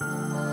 Música